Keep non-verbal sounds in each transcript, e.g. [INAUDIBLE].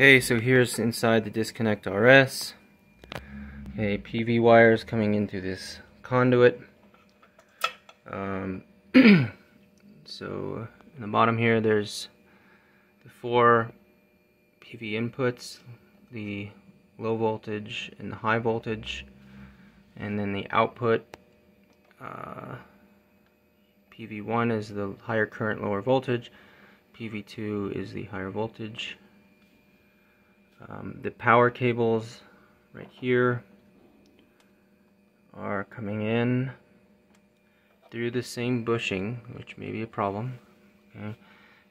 Okay, so here's inside the disconnect RS. Okay, PV wires coming into this conduit. Um, [CLEARS THROAT] so in the bottom here, there's the four PV inputs, the low voltage and the high voltage, and then the output. Uh, PV1 is the higher current, lower voltage. PV2 is the higher voltage. Um, the power cables right here are coming in through the same bushing, which may be a problem. Okay.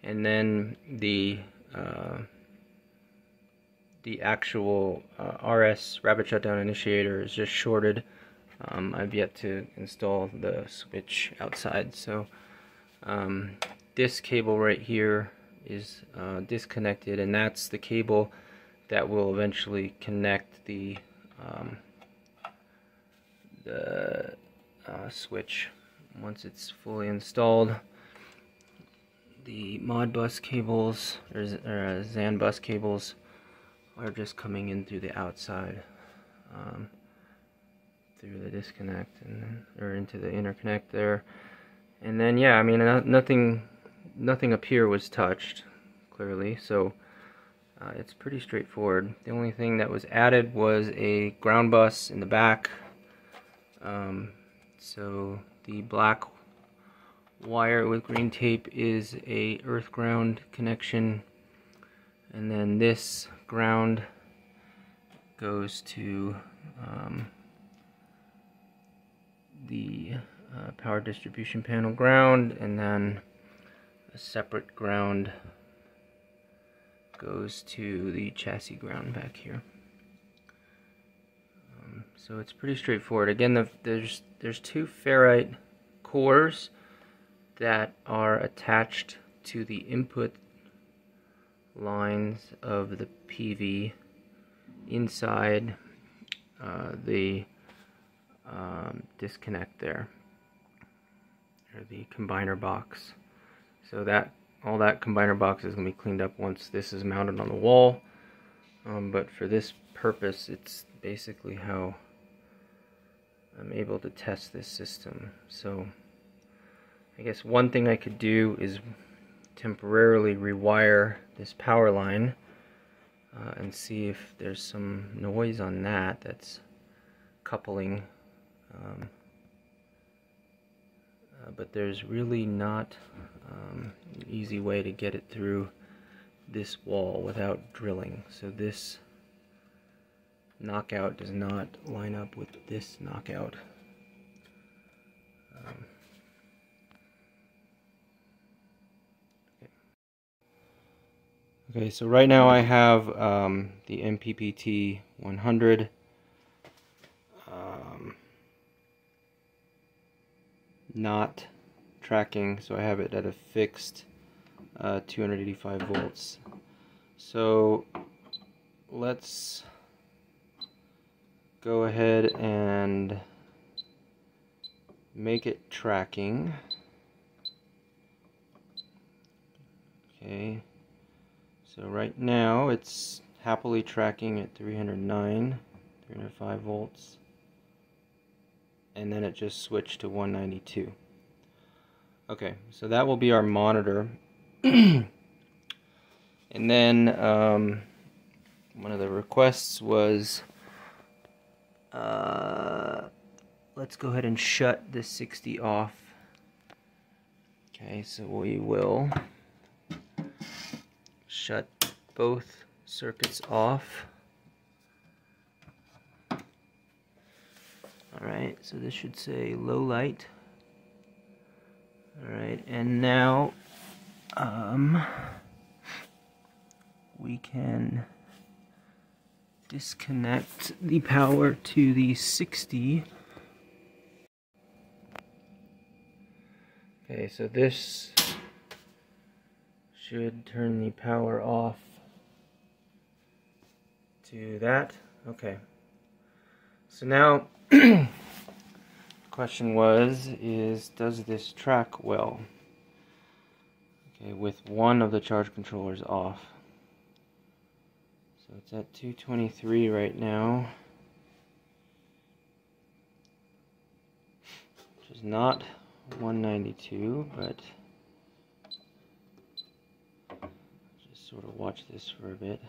And then the uh, the actual uh, RS rapid shutdown initiator is just shorted. Um, I've yet to install the switch outside, so um, this cable right here is uh, disconnected, and that's the cable that will eventually connect the um, the uh, switch once it's fully installed. The Modbus cables or, or uh, Xanbus cables are just coming in through the outside um, through the disconnect and or into the interconnect there. And then yeah, I mean nothing nothing up here was touched clearly, so uh, it's pretty straightforward. The only thing that was added was a ground bus in the back. Um, so the black wire with green tape is a earth ground connection and then this ground goes to um, the uh, power distribution panel ground and then a separate ground goes to the chassis ground back here. Um, so it's pretty straightforward. Again, the, there's there's two ferrite cores that are attached to the input lines of the PV inside uh, the um, disconnect there or the combiner box. So that all that combiner box is going to be cleaned up once this is mounted on the wall. Um, but for this purpose, it's basically how I'm able to test this system. So I guess one thing I could do is temporarily rewire this power line uh, and see if there's some noise on that that's coupling um, uh, but there's really not um, easy way to get it through this wall without drilling. So this knockout does not line up with this knockout. Um, okay. okay. so right now I have um, the MPPT 100 not tracking so I have it at a fixed uh, 285 volts so let's go ahead and make it tracking okay so right now it's happily tracking at 309 305 volts and then it just switched to 192. Okay, so that will be our monitor. [CLEARS THROAT] and then um, one of the requests was uh, let's go ahead and shut the 60 off. Okay, so we will shut both circuits off. Alright, so this should say low light. Alright, and now um, we can disconnect the power to the 60. Okay, so this should turn the power off to that. Okay. So now the [CLEARS THROAT] question was is does this track well okay with one of the charge controllers off So it's at 223 right now. Which is not 192, but just sort of watch this for a bit.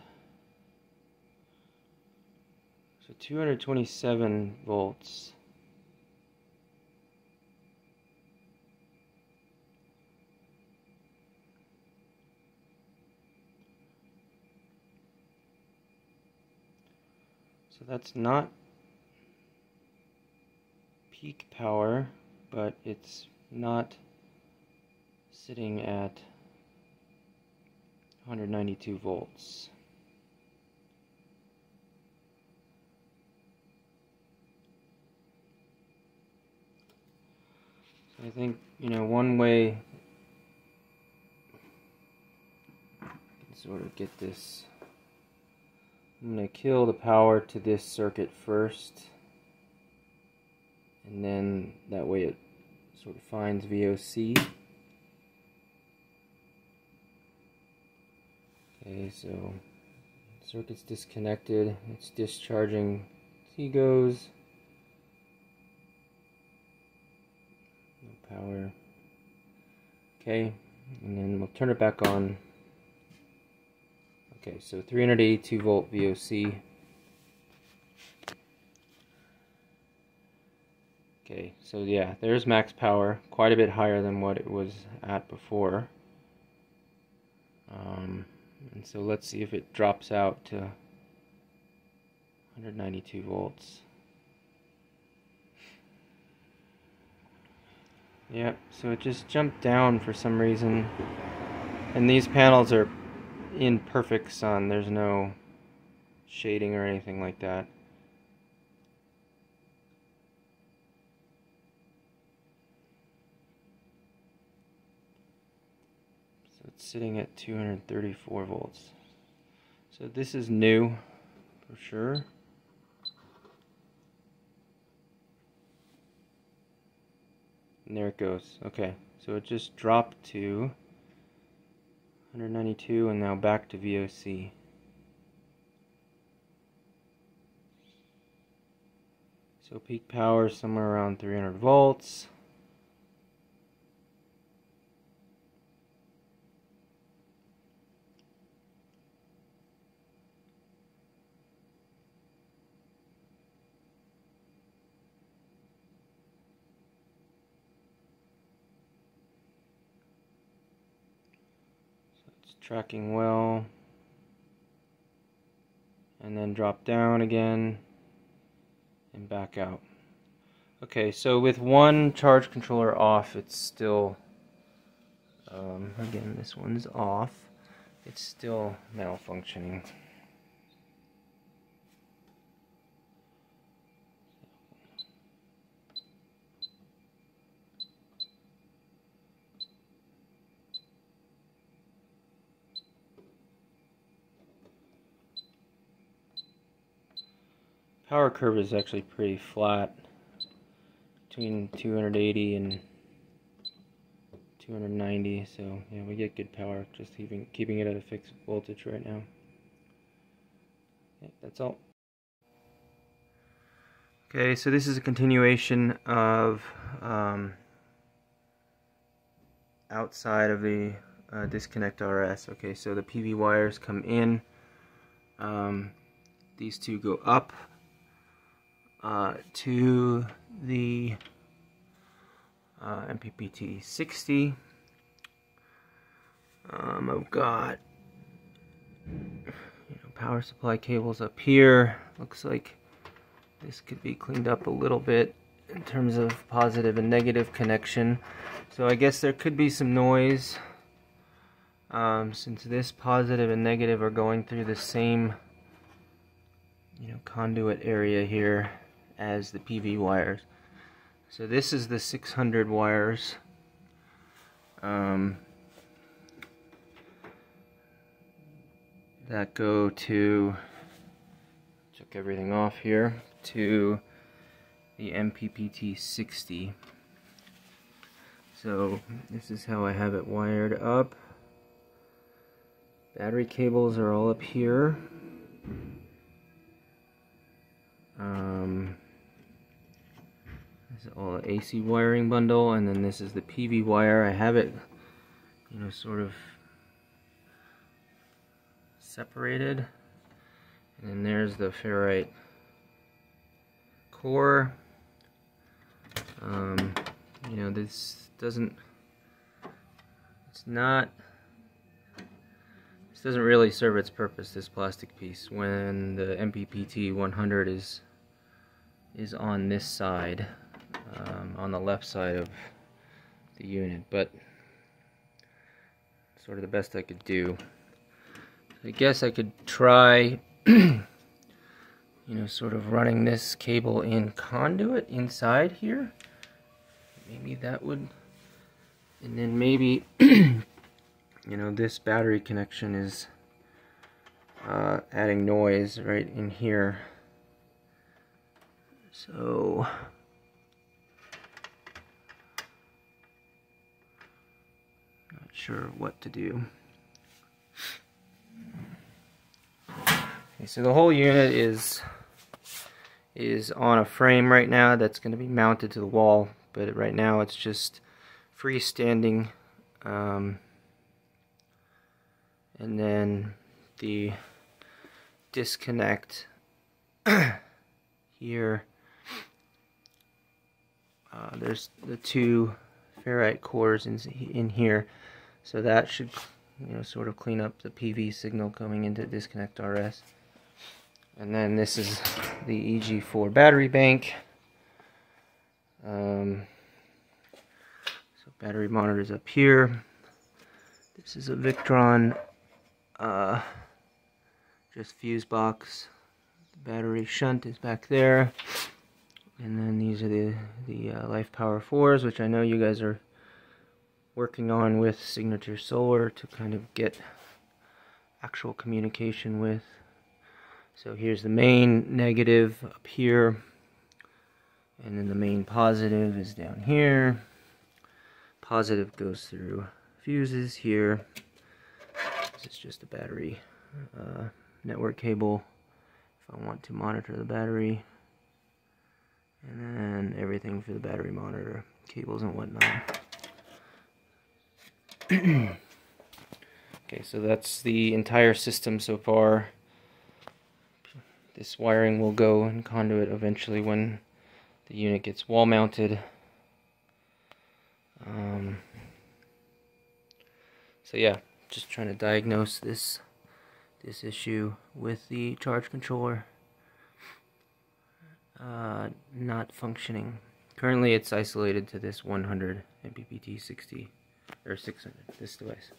So 227 volts. So that's not peak power, but it's not sitting at 192 volts. I think, you know, one way sort of get this I'm going to kill the power to this circuit first. And then that way it sort of finds VOC. Okay, so circuit's disconnected. It's discharging Tigos. No power. Okay, and then we'll turn it back on. Okay, so 382 volt VOC. Okay, so yeah, there's max power, quite a bit higher than what it was at before. Um, and so let's see if it drops out to 192 volts. Yep, so it just jumped down for some reason. And these panels are in perfect sun. There's no shading or anything like that. So it's sitting at 234 volts. So this is new for sure. And there it goes. Okay, so it just dropped to 192 and now back to VOC. So peak power somewhere around 300 volts. Tracking well. And then drop down again and back out. Okay so with one charge controller off it's still um, again this one's off. It's still malfunctioning power curve is actually pretty flat between 280 and 290 so yeah we get good power just keeping keeping it at a fixed voltage right now. Yeah, that's all. Okay so this is a continuation of um, outside of the uh, disconnect RS okay so the PV wires come in um, these two go up uh, to the uh, MPPT 60. Um, I've got you know, power supply cables up here. Looks like this could be cleaned up a little bit in terms of positive and negative connection. So I guess there could be some noise um, since this positive and negative are going through the same you know conduit area here as the PV wires. So this is the 600 wires. Um, that go to, check everything off here, to the MPPT 60. So this is how I have it wired up. Battery cables are all up here. Um, all the AC wiring bundle, and then this is the PV wire. I have it, you know, sort of separated. And then there's the ferrite core. Um, you know, this doesn't, it's not, this doesn't really serve its purpose, this plastic piece, when the MPPT 100 is, is on this side, um, on the left side of the unit, but sort of the best I could do. I guess I could try [CLEARS THROAT] you know, sort of running this cable in conduit inside here. Maybe that would, and then maybe, [CLEARS THROAT] you know, this battery connection is uh, adding noise right in here. So, not sure what to do. Okay, so the whole unit is is on a frame right now that's going to be mounted to the wall, but right now it's just freestanding. Um, and then the disconnect [CLEARS THROAT] here. Uh, there's the two ferrite cores in, in here, so that should you know sort of clean up the PV signal coming into disconnect RS. And then this is the EG4 battery bank. Um, so battery monitors up here. This is a Victron uh, just fuse box. The battery shunt is back there. And then these are the, the uh, LifePower4s, which I know you guys are working on with Signature Solar to kind of get actual communication with. So here's the main negative up here. And then the main positive is down here. Positive goes through fuses here. This is just a battery uh, network cable if I want to monitor the battery. And then everything for the battery monitor, cables and whatnot. [CLEARS THROAT] okay, so that's the entire system so far. This wiring will go in conduit eventually when the unit gets wall mounted. Um, so yeah, just trying to diagnose this this issue with the charge controller uh, not functioning. Currently it's isolated to this 100 MPPT 60 or 600, this device.